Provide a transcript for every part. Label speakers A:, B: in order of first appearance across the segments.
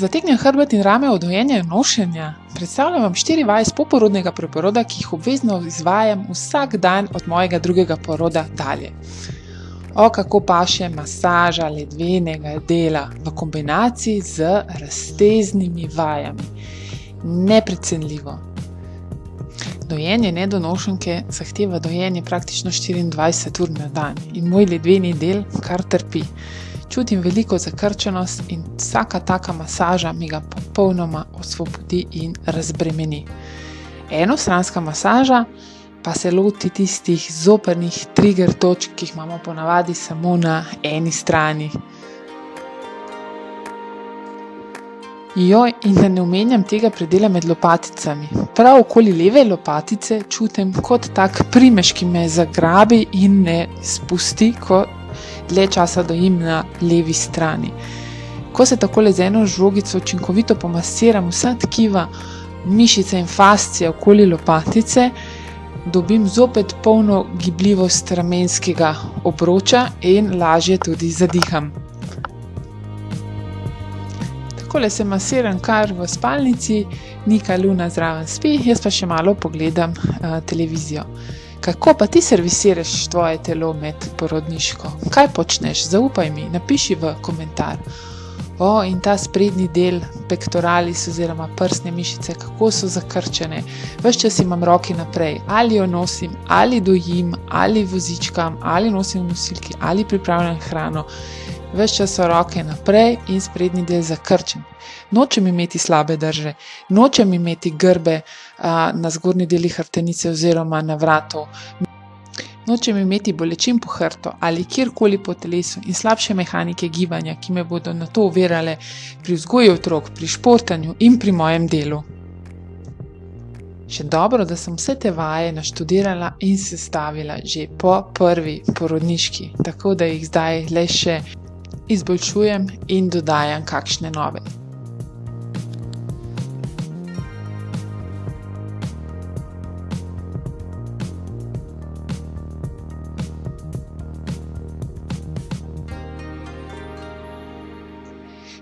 A: Zategnem hrbet in rame od dojenja in nošenja. Predstavljam vam štiri vaje z poporodnega preporoda, ki jih obvezno izvajam vsak dan od mojega drugega poroda dalje. O, kako pa še masaža ledvenega dela v kombinaciji z razteznimi vajami. Neprecenljivo. Dojenje nedonošenke zahteva dojenje praktično 24 ur na dan in moj ledveni del kar trpi. Čutim veliko zakrčenost in vsaka taka masaža mi ga popolnoma osvobodi in razbremeni. Enostranska masaža pa se loti tistih zoprnih trigger točk, ki jih imamo ponavadi samo na eni strani. Jo, in da ne omenjam tega predela med lopaticami. Prav okoli leve lopatice čutim kot tak primež, ki me zagrabi in ne spusti, ko dlje časa dojim na levi strani. Ko se tako le z eno žogico učinkovito pomasiram vsa tkiva, mišice in fascije okoli lopatice, dobim zopet polno gibljivost ramenskega obroča in lažje tudi zadiham. Tako le se masiram kar v spalnici, Nika Luna zraven spi, jaz pa še malo pogledam uh, televizijo. Kako pa ti servisiraš svoje telo med porodniško? Kaj počneš? Zaupaj mi, napiši v komentar. O, in ta sprednji del pektoralis oziroma prsne mišice, kako so zakrčene. Ves čas imam roki naprej, ali jo nosim, ali dojim, ali vozičkam, ali nosim nosilki, ali pripravljam hrano. Ves čas so roke naprej in sprednji del zakrčen. Nočem imeti slabe drže, nočem imeti grbe a, na zgornji deli hrtenice oziroma na vratu. Nočem imeti bolečin po hrtu ali kjerkoli po telesu in slabše mehanike gibanja, ki me bodo na to uverale pri vzgoju otrok, pri športanju in pri mojem delu. Še dobro, da sem vse te vaje naštudirala in sestavila že po prvi porodniški, tako da jih zdaj le še izboljšujem in dodajam kakšne nove.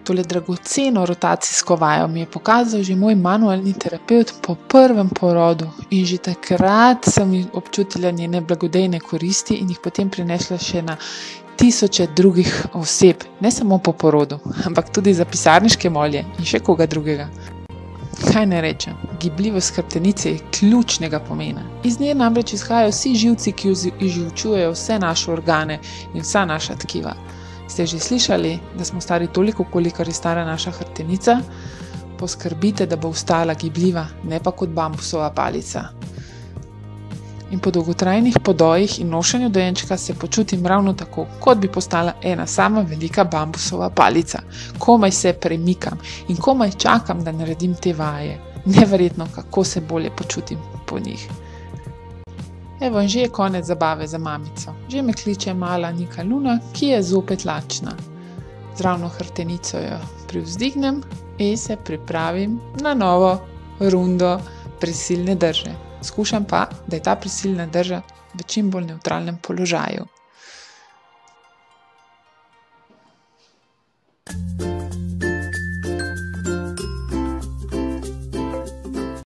A: Tole dragoceno rotacijsko vajo mi je pokazal že moj manualni terapeut po prvem porodu, in že takrat sem občutila njene blagodejne koristi in jih potem prinesla še na tisoče drugih oseb, ne samo po porodu, ampak tudi za pisarniške molje in še koga drugega. Kaj ne rečem, gibljivost hrbtenice je ključnega pomena. Iz nje namreč izhajajo vsi živci, ki izživčujejo vse naše organe in vsa naša tkiva. Ste že slišali, da smo stari toliko, kolikor je stara naša hrbtenica? Poskrbite, da bo ostala gibljiva, ne pa kot bambusova palica in po dolgotrajnih podojih in nošenju dojenčka se počutim ravno tako, kot bi postala ena sama velika bambusova palica. Komaj se premikam in komaj čakam, da naredim te vaje. Neverjetno, kako se bolje počutim po njih. Evo, in že je konec zabave za mamico. Že me kliče mala Nika Luna, ki je zopet lačna. Zravno hrtenico jo privzdignem in se pripravim na novo rundo prisilne drže skušam pa, da je ta prisilna drža v čim bolj neutralnem položaju.